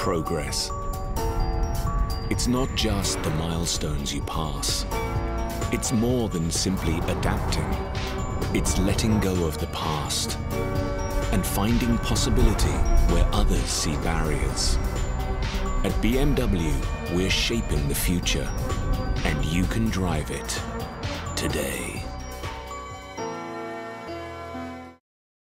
progress. It's not just the milestones you pass. It's more than simply adapting. It's letting go of the past and finding possibility where others see barriers. At BMW, we're shaping the future, and you can drive it today.